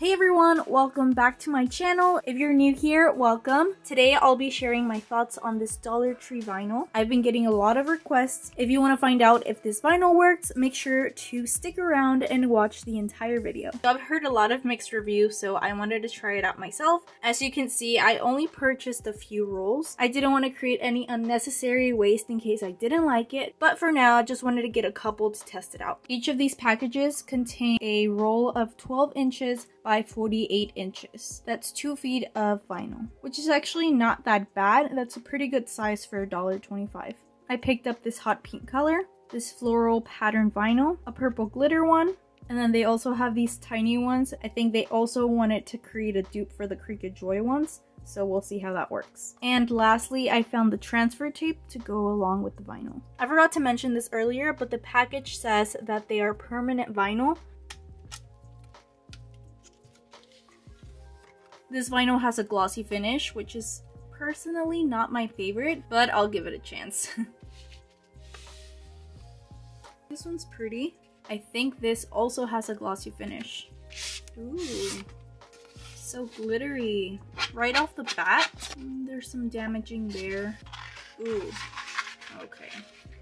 Hey everyone, welcome back to my channel. If you're new here, welcome. Today I'll be sharing my thoughts on this Dollar Tree vinyl. I've been getting a lot of requests. If you want to find out if this vinyl works, make sure to stick around and watch the entire video. I've heard a lot of mixed reviews, so I wanted to try it out myself. As you can see, I only purchased a few rolls. I didn't want to create any unnecessary waste in case I didn't like it, but for now, I just wanted to get a couple to test it out. Each of these packages contain a roll of 12 inches by 48 inches. That's two feet of vinyl, which is actually not that bad. That's a pretty good size for $1.25. I picked up this hot pink color, this floral pattern vinyl, a purple glitter one, and then they also have these tiny ones. I think they also wanted to create a dupe for the Cricut Joy ones, so we'll see how that works. And lastly, I found the transfer tape to go along with the vinyl. I forgot to mention this earlier, but the package says that they are permanent vinyl, This vinyl has a glossy finish, which is personally not my favorite, but I'll give it a chance. this one's pretty. I think this also has a glossy finish. Ooh, so glittery. Right off the bat, there's some damaging there. Ooh, okay.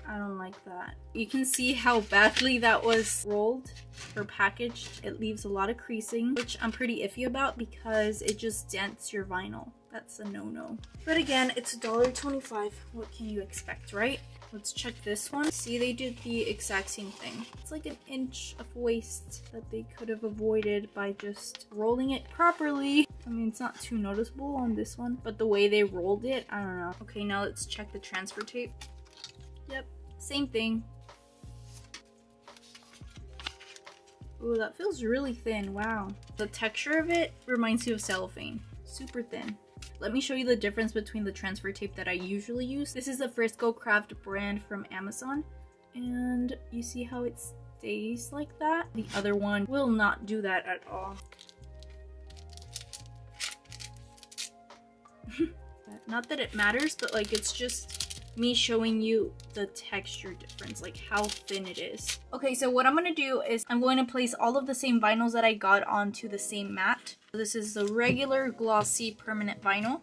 I don't like that. You can see how badly that was rolled or packaged. It leaves a lot of creasing, which I'm pretty iffy about because it just dents your vinyl. That's a no-no. But again, it's $1.25. What can you expect, right? Let's check this one. See, they did the exact same thing. It's like an inch of waste that they could have avoided by just rolling it properly. I mean, it's not too noticeable on this one, but the way they rolled it, I don't know. Okay, now let's check the transfer tape. Same thing. Ooh, that feels really thin. Wow. The texture of it reminds you of cellophane. Super thin. Let me show you the difference between the transfer tape that I usually use. This is the Frisco Craft brand from Amazon. And you see how it stays like that? The other one will not do that at all. not that it matters, but like it's just me showing you the texture difference, like how thin it is. Okay, so what I'm gonna do is I'm going to place all of the same vinyls that I got onto the same mat. This is the regular glossy permanent vinyl.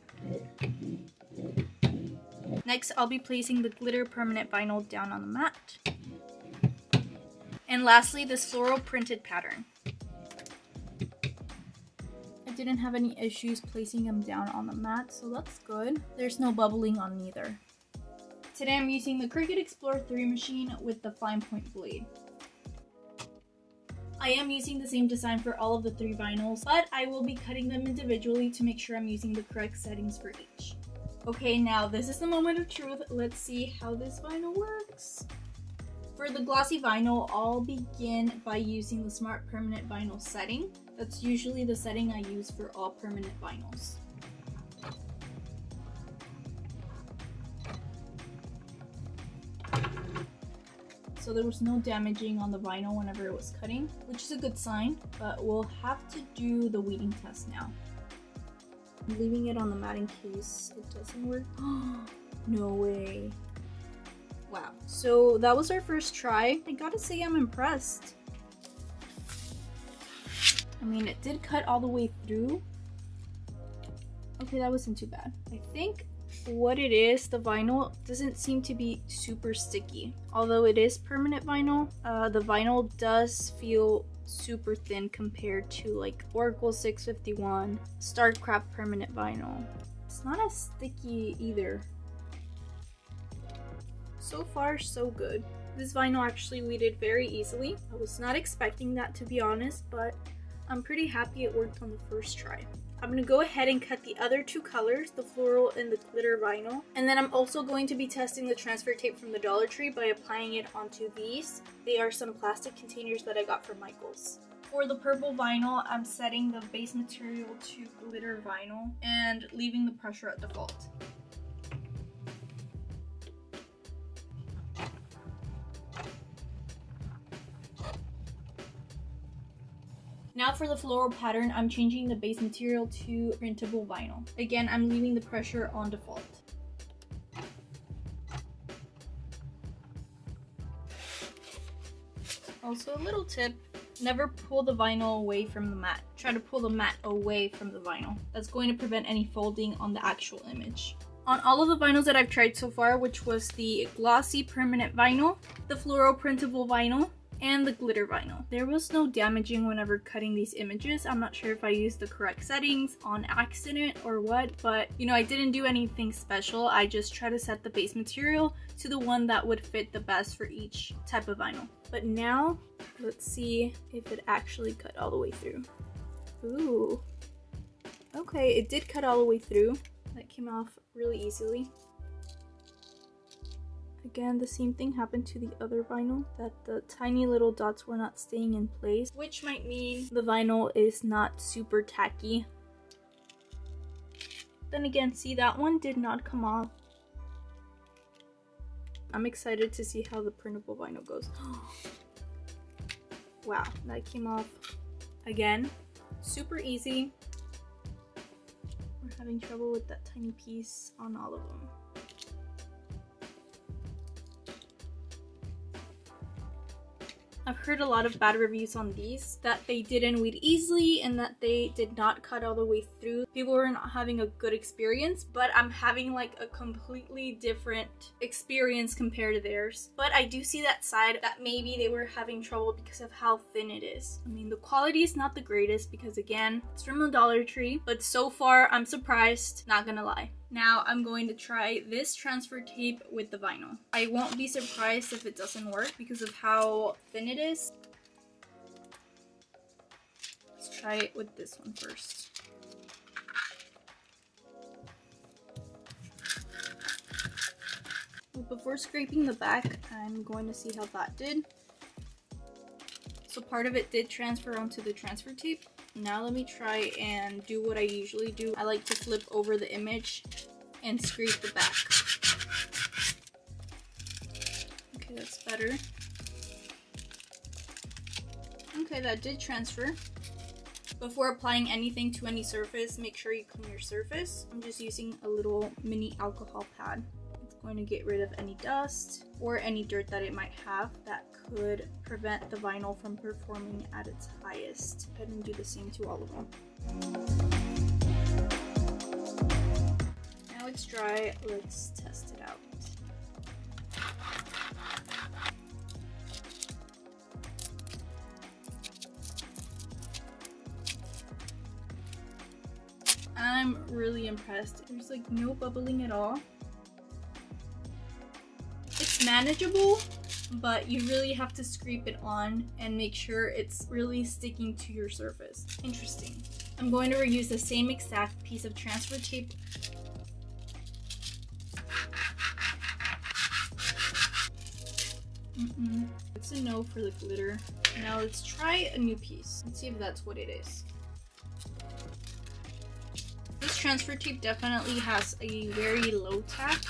Next, I'll be placing the glitter permanent vinyl down on the mat. And lastly, this floral printed pattern. I didn't have any issues placing them down on the mat, so that's good. There's no bubbling on neither. Today I'm using the Cricut Explore 3 machine with the fine point blade. I am using the same design for all of the three vinyls, but I will be cutting them individually to make sure I'm using the correct settings for each. Okay, now this is the moment of truth. Let's see how this vinyl works. For the glossy vinyl, I'll begin by using the Smart Permanent Vinyl setting. That's usually the setting I use for all permanent vinyls. So there was no damaging on the vinyl whenever it was cutting, which is a good sign, but we'll have to do the weeding test now. I'm leaving it on the mat in case it doesn't work. no way. Wow, so that was our first try. I gotta say I'm impressed. I mean, it did cut all the way through. Okay, that wasn't too bad. I think what it is, the vinyl doesn't seem to be super sticky. Although it is permanent vinyl, uh, the vinyl does feel super thin compared to like Oracal 651, StarCraft permanent vinyl. It's not as sticky either. So far, so good. This vinyl actually weeded very easily. I was not expecting that to be honest, but I'm pretty happy it worked on the first try. I'm going to go ahead and cut the other two colors, the floral and the glitter vinyl. And then I'm also going to be testing the transfer tape from the Dollar Tree by applying it onto these. They are some plastic containers that I got from Michaels. For the purple vinyl, I'm setting the base material to glitter vinyl and leaving the pressure at default. Now for the floral pattern, I'm changing the base material to printable vinyl. Again, I'm leaving the pressure on default. Also a little tip, Never pull the vinyl away from the mat. Try to pull the mat away from the vinyl. That's going to prevent any folding on the actual image. On all of the vinyls that I've tried so far, which was the glossy permanent vinyl, the floral printable vinyl, and the glitter vinyl. There was no damaging whenever cutting these images. I'm not sure if I used the correct settings on accident or what, but you know, I didn't do anything special. I just try to set the base material to the one that would fit the best for each type of vinyl. But now, let's see if it actually cut all the way through. Ooh. Okay, it did cut all the way through. That came off really easily. Again, the same thing happened to the other vinyl, that the tiny little dots were not staying in place, which might mean the vinyl is not super tacky. Then again, see that one did not come off. I'm excited to see how the printable vinyl goes. wow, that came off again. Super easy. We're having trouble with that tiny piece on all of them. Heard a lot of bad reviews on these, that they didn't weed easily and that they did not cut all the way through. People were not having a good experience, but I'm having like a completely different experience compared to theirs. But I do see that side that maybe they were having trouble because of how thin it is. I mean, the quality is not the greatest because again, it's from the Dollar Tree, but so far I'm surprised, not gonna lie. Now I'm going to try this transfer tape with the vinyl. I won't be surprised if it doesn't work because of how thin it is. Let's try it with this one first. Before scraping the back, I'm going to see how that did. So part of it did transfer onto the transfer tape, now let me try and do what I usually do. I like to flip over the image and scrape the back. Okay, that's better. Okay, that did transfer. Before applying anything to any surface, make sure you clean your surface. I'm just using a little mini alcohol pad. Going to get rid of any dust or any dirt that it might have that could prevent the vinyl from performing at its highest. Go ahead and do the same to all of them. Now it's dry, let's test it out. I'm really impressed. There's like no bubbling at all. It's manageable, but you really have to scrape it on and make sure it's really sticking to your surface. Interesting. I'm going to reuse the same exact piece of transfer tape Mm -mm. It's a no for the glitter. Now let's try a new piece. Let's see if that's what it is. This transfer tape definitely has a very low tack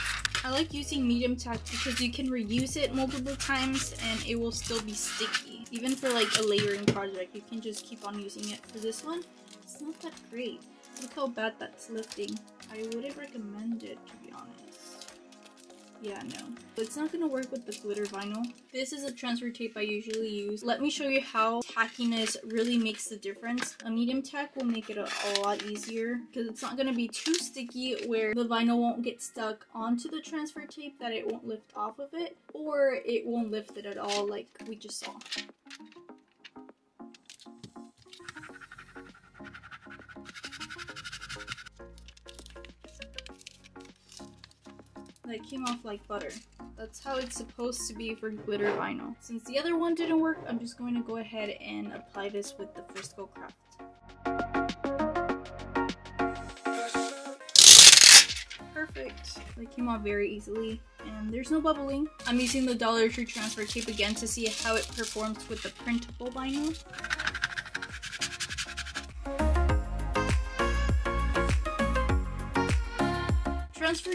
I like using medium tack because you can reuse it multiple times and it will still be sticky. Even for like a layering project, you can just keep on using it. For this one, it's not that great. Look how bad that's lifting. I wouldn't recommend it to be honest. Yeah, no. It's not gonna work with the glitter vinyl. This is a transfer tape I usually use. Let me show you how tackiness really makes the difference. A medium tack will make it a, a lot easier because it's not gonna be too sticky where the vinyl won't get stuck onto the transfer tape that it won't lift off of it or it won't lift it at all like we just saw. That came off like butter. That's how it's supposed to be for glitter vinyl. Since the other one didn't work, I'm just going to go ahead and apply this with the Frisco Craft. Perfect. They came off very easily and there's no bubbling. I'm using the Dollar Tree transfer tape again to see how it performs with the printable vinyl.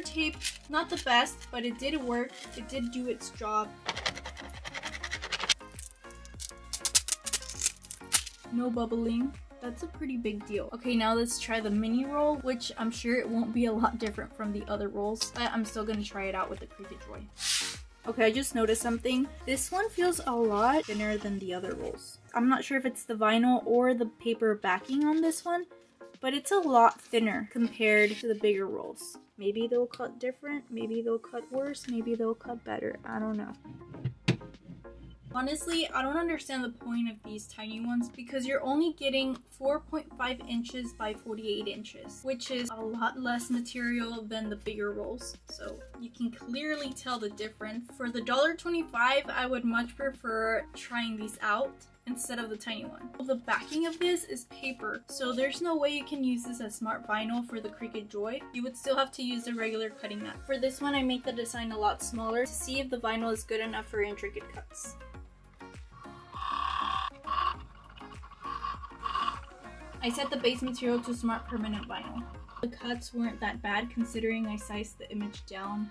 Tape, not the best, but it did work. It did do its job. No bubbling. That's a pretty big deal. Okay, now let's try the mini roll, which I'm sure it won't be a lot different from the other rolls, but I'm still gonna try it out with the Cricut Joy. Okay, I just noticed something. This one feels a lot thinner than the other rolls. I'm not sure if it's the vinyl or the paper backing on this one, but it's a lot thinner compared to the bigger rolls. Maybe they'll cut different, maybe they'll cut worse, maybe they'll cut better. I don't know. Honestly, I don't understand the point of these tiny ones because you're only getting 4.5 inches by 48 inches, which is a lot less material than the bigger rolls. So you can clearly tell the difference. For the $1.25, I would much prefer trying these out instead of the tiny one. The backing of this is paper, so there's no way you can use this as smart vinyl for the Cricut Joy. You would still have to use the regular cutting mat. For this one, I make the design a lot smaller to see if the vinyl is good enough for intricate cuts. I set the base material to Smart Permanent Vinyl. The cuts weren't that bad considering I sized the image down.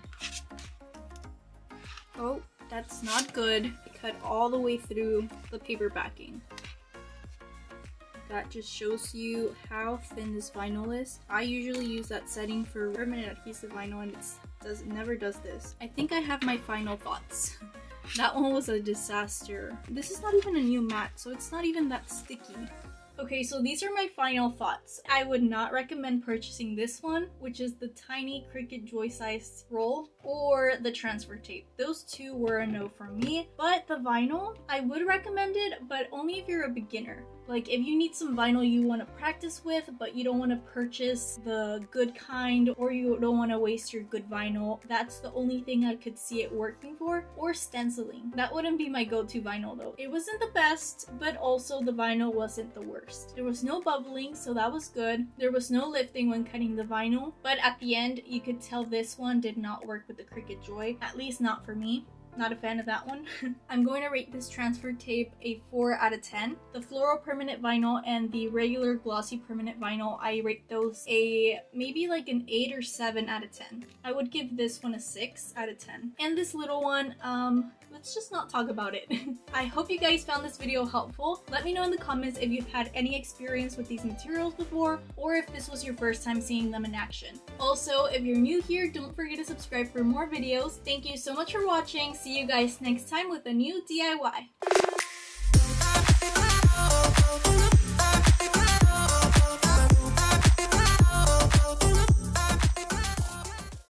Oh, that's not good. Cut all the way through the paper backing. That just shows you how thin this vinyl is. I usually use that setting for permanent adhesive vinyl and it does, never does this. I think I have my final thoughts. that one was a disaster. This is not even a new mat, so it's not even that sticky. Okay, so these are my final thoughts. I would not recommend purchasing this one, which is the tiny Cricut Joy sized roll, or the transfer tape. Those two were a no for me, but the vinyl, I would recommend it, but only if you're a beginner. Like if you need some vinyl you want to practice with, but you don't want to purchase the good kind or you don't want to waste your good vinyl, that's the only thing I could see it working for. Or stenciling. That wouldn't be my go-to vinyl though. It wasn't the best, but also the vinyl wasn't the worst. There was no bubbling, so that was good. There was no lifting when cutting the vinyl, but at the end, you could tell this one did not work with the Cricut Joy, at least not for me. Not a fan of that one. I'm going to rate this transfer tape a 4 out of 10. The floral permanent vinyl and the regular glossy permanent vinyl, I rate those a maybe like an 8 or 7 out of 10. I would give this one a 6 out of 10. And this little one, um, let's just not talk about it. I hope you guys found this video helpful. Let me know in the comments if you've had any experience with these materials before or if this was your first time seeing them in action. Also, if you're new here, don't forget to subscribe for more videos. Thank you so much for watching. See you guys next time with a new DIY.